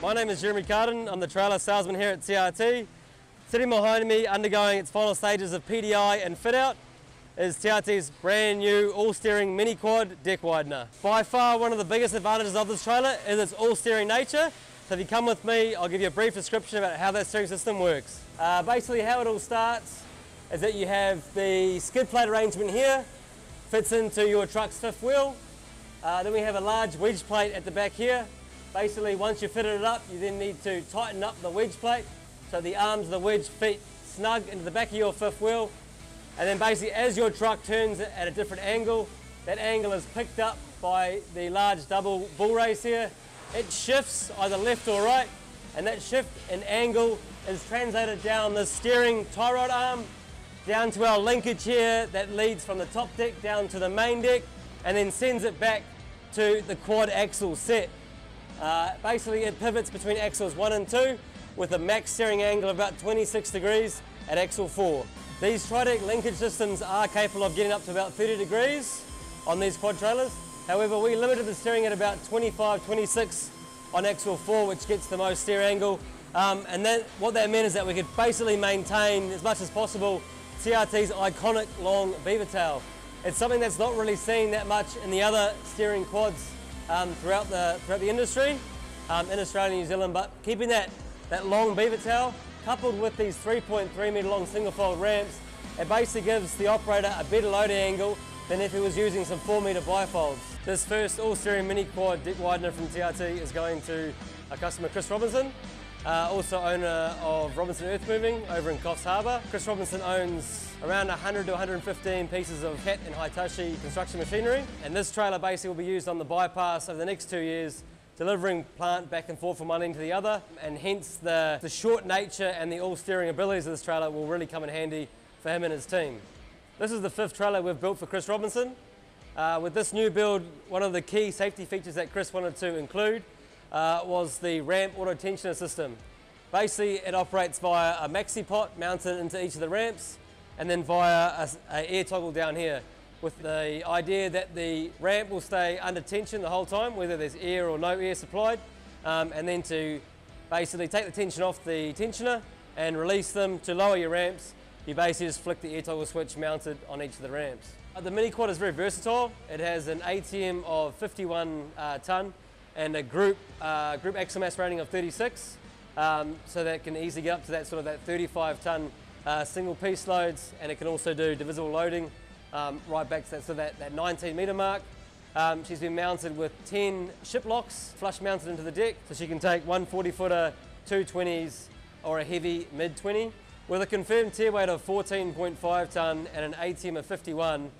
My name is Jeremy Carden. I'm the trailer salesman here at TRT. Sitting behind me, undergoing its final stages of PDI and fit out, is TRT's brand new all-steering mini quad deck widener. By far one of the biggest advantages of this trailer is its all-steering nature. So if you come with me, I'll give you a brief description about how that steering system works. Uh, basically how it all starts is that you have the skid plate arrangement here, fits into your truck's fifth wheel. Uh, then we have a large wedge plate at the back here, Basically, once you've fitted it up, you then need to tighten up the wedge plate so the arms of the wedge fit snug into the back of your fifth wheel. And then basically, as your truck turns at a different angle, that angle is picked up by the large double ball race here. It shifts either left or right, and that shift in angle is translated down the steering tie rod arm, down to our linkage here that leads from the top deck down to the main deck, and then sends it back to the quad axle set. Uh, basically it pivots between axles 1 and 2 with a max steering angle of about 26 degrees at axle 4. These Tridec linkage systems are capable of getting up to about 30 degrees on these quad trailers. However, we limited the steering at about 25, 26 on axle 4, which gets the most steer angle. Um, and then what that meant is that we could basically maintain as much as possible TRT's iconic long beaver tail. It's something that's not really seen that much in the other steering quads um, throughout, the, throughout the industry um, in Australia and New Zealand, but keeping that, that long beaver tail coupled with these 3.3 metre long single fold ramps, it basically gives the operator a better loading angle than if he was using some 4 metre bifolds. This first all-steering mini quad deck widener from TRT is going to our customer Chris Robinson, uh, also owner of Robinson Earth Moving over in Coffs Harbour. Chris Robinson owns around 100 to 115 pieces of Cat and Hitachi construction machinery. And this trailer basically will be used on the bypass over the next two years, delivering plant back and forth from one end to the other. And hence the, the short nature and the all-steering abilities of this trailer will really come in handy for him and his team. This is the fifth trailer we've built for Chris Robinson. Uh, with this new build, one of the key safety features that Chris wanted to include uh, was the ramp auto tensioner system. Basically, it operates via a maxi pot mounted into each of the ramps and then via a, a air toggle down here with the idea that the ramp will stay under tension the whole time, whether there's air or no air supplied, um, and then to basically take the tension off the tensioner and release them to lower your ramps. You basically just flick the air toggle switch mounted on each of the ramps. Uh, the Mini Quad is very versatile. It has an ATM of 51 uh, tonne and a group, uh, group mass rating of 36, um, so that can easily get up to that sort of that 35 tonne uh, single piece loads, and it can also do divisible loading um, right back to that, so that, that 19 metre mark. Um, she's been mounted with 10 ship locks flush mounted into the deck, so she can take one 40 footer, two 20s, or a heavy mid 20. With a confirmed tare weight of 14.5 tonne and an ATM of 51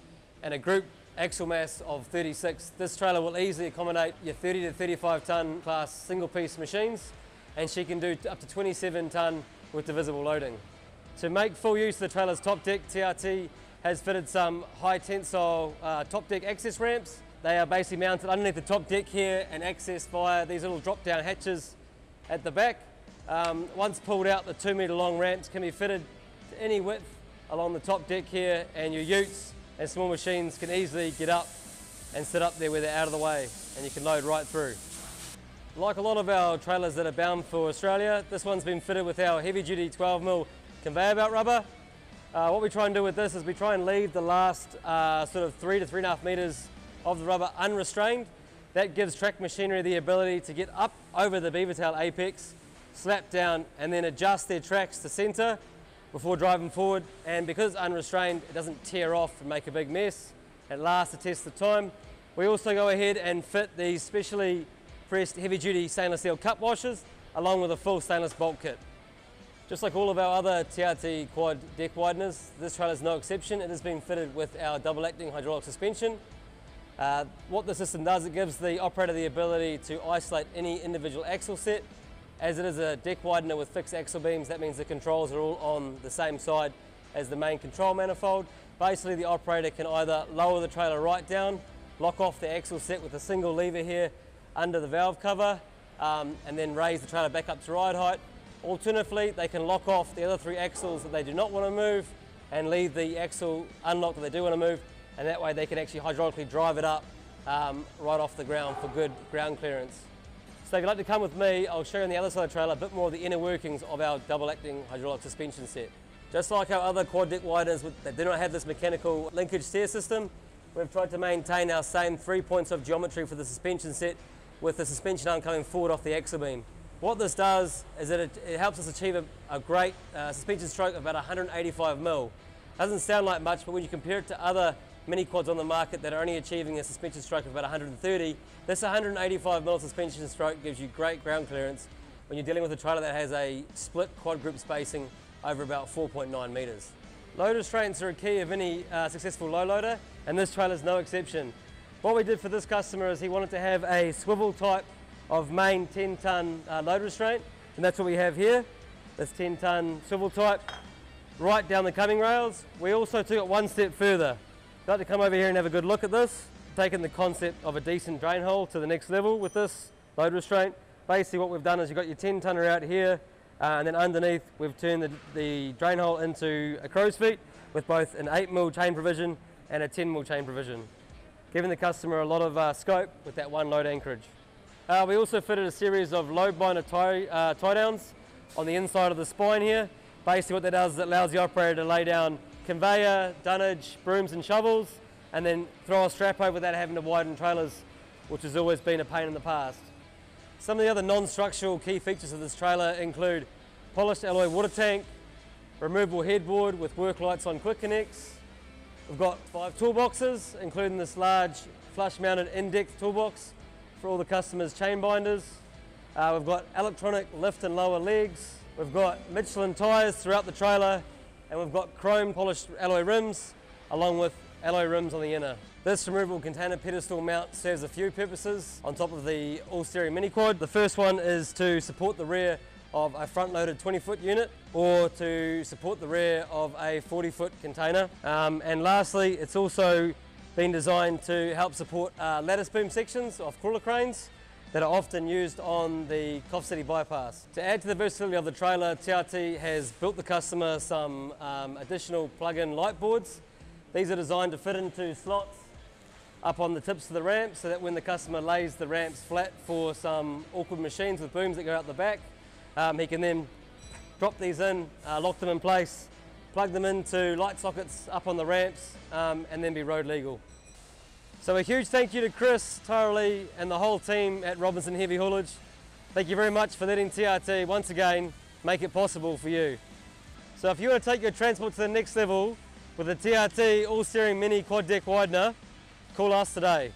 and a group axle mass of 36. This trailer will easily accommodate your 30 to 35 tonne class single piece machines and she can do up to 27 tonne with divisible loading. To make full use of the trailer's top deck, TRT has fitted some high tensile uh, top deck access ramps. They are basically mounted underneath the top deck here and accessed via these little drop down hatches at the back. Um, once pulled out, the two metre long ramps can be fitted to any width along the top deck here and your utes and small machines can easily get up and sit up there where they're out of the way and you can load right through. Like a lot of our trailers that are bound for Australia, this one's been fitted with our heavy duty 12mm conveyor belt rubber. Uh, what we try and do with this is we try and leave the last uh, sort of three to three and a half metres of the rubber unrestrained. That gives track machinery the ability to get up over the beaver tail apex, slap down and then adjust their tracks to centre before driving forward and because unrestrained it doesn't tear off and make a big mess. It lasts a test of time. We also go ahead and fit these specially pressed heavy duty stainless steel cup washers along with a full stainless bolt kit. Just like all of our other TRT quad deck wideners, this trailer is no exception. It has been fitted with our double acting hydraulic suspension. Uh, what the system does, it gives the operator the ability to isolate any individual axle set as it is a deck widener with fixed axle beams, that means the controls are all on the same side as the main control manifold. Basically, the operator can either lower the trailer right down, lock off the axle set with a single lever here under the valve cover, um, and then raise the trailer back up to ride height. Alternatively, they can lock off the other three axles that they do not want to move and leave the axle unlocked that they do want to move, and that way they can actually hydraulically drive it up um, right off the ground for good ground clearance. So if you'd like to come with me, I'll show you on the other side of the trailer a bit more of the inner workings of our double acting hydraulic suspension set. Just like our other quad deck wideners that do not have this mechanical linkage steer system, we've tried to maintain our same three points of geometry for the suspension set with the suspension arm coming forward off the axle beam. What this does is that it, it helps us achieve a, a great uh, suspension stroke of about 185 mil. Doesn't sound like much, but when you compare it to other mini quads on the market that are only achieving a suspension stroke of about 130, this 185 mil suspension stroke gives you great ground clearance when you're dealing with a trailer that has a split quad group spacing over about 4.9 metres. Load restraints are a key of any uh, successful low loader and this trailer is no exception. What we did for this customer is he wanted to have a swivel type of main 10 tonne uh, load restraint and that's what we have here, this 10 tonne swivel type right down the coaming rails. We also took it one step further. Like to come over here and have a good look at this, taking the concept of a decent drain hole to the next level with this load restraint. Basically what we've done is you've got your 10 tonner out here uh, and then underneath we've turned the, the, drain hole into a crow's feet with both an 8mm chain provision and a 10mm chain provision, giving the customer a lot of uh, scope with that one load anchorage. Uh, we also fitted a series of load binder tie, uh, tie downs on the inside of the spine here Basically what that does is it allows the operator to lay down conveyor, dunnage, brooms and shovels and then throw a strap over without having to widen trailers which has always been a pain in the past. Some of the other non-structural key features of this trailer include polished alloy water tank, removable headboard with work lights on quick connects. We've got five toolboxes including this large flush mounted index toolbox for all the customers chain binders. Uh, we've got electronic lift and lower legs, We've got Michelin tyres throughout the trailer and we've got chrome polished alloy rims along with alloy rims on the inner. This removable container pedestal mount serves a few purposes on top of the all-steering mini quad. The first one is to support the rear of a front-loaded 20-foot unit or to support the rear of a 40-foot container. Um, and lastly, it's also been designed to help support uh, lattice boom sections of crawler cranes that are often used on the Coff City bypass. To add to the versatility of the trailer, TRT has built the customer some um, additional plug-in light boards. These are designed to fit into slots up on the tips of the ramp so that when the customer lays the ramps flat for some awkward machines with booms that go out the back, um, he can then drop these in, uh, lock them in place, plug them into light sockets up on the ramps um, and then be road legal. So a huge thank you to Chris, Tyralee and the whole team at Robinson Heavy Haulage. Thank you very much for letting TRT once again make it possible for you. So if you want to take your transport to the next level with a TRT all-steering mini quad deck widener, call us today.